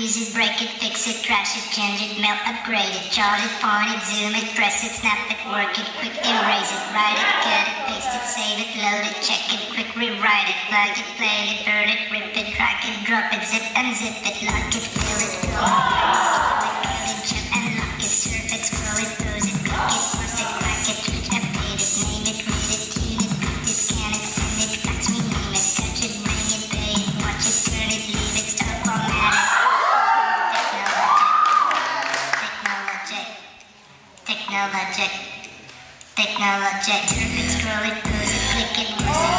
use it, break it, fix it, trash it, change it, melt, upgrade it, charge it, point it, zoom it, press it, snap it, work it, quick erase it, write it, cut it, paste it, save it, load it, check it, quick rewrite it, plug it, play it, burn it, rip it, drag it, drop it, zip unzip it, lock it, Technologic. Technologic. Surf it, scroll it, pose it, click it, force